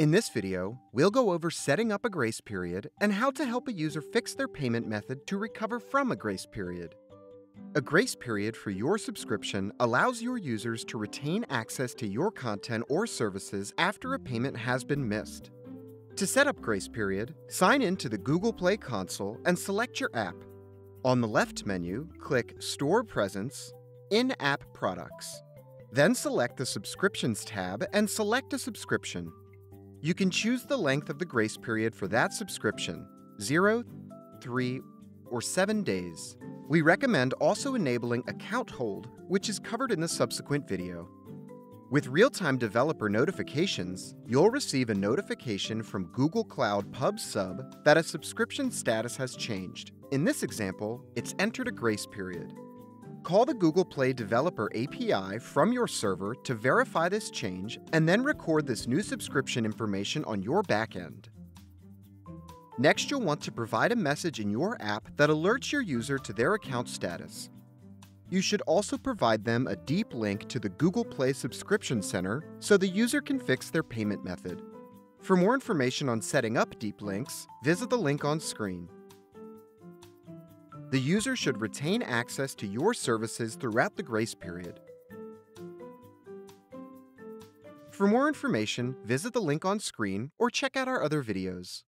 In this video, we'll go over setting up a grace period and how to help a user fix their payment method to recover from a grace period. A grace period for your subscription allows your users to retain access to your content or services after a payment has been missed. To set up Grace Period, sign in to the Google Play console and select your app. On the left menu, click Store Presence, In App Products. Then select the Subscriptions tab and select a subscription. You can choose the length of the grace period for that subscription 0, 3, or 7 days. We recommend also enabling Account Hold, which is covered in the subsequent video. With real-time developer notifications, you'll receive a notification from Google Cloud Pub Sub that a subscription status has changed. In this example, it's entered a grace period. Call the Google Play Developer API from your server to verify this change and then record this new subscription information on your backend. Next, you'll want to provide a message in your app that alerts your user to their account status. You should also provide them a deep link to the Google Play Subscription Center so the user can fix their payment method. For more information on setting up deep links, visit the link on screen. The user should retain access to your services throughout the grace period. For more information, visit the link on screen or check out our other videos.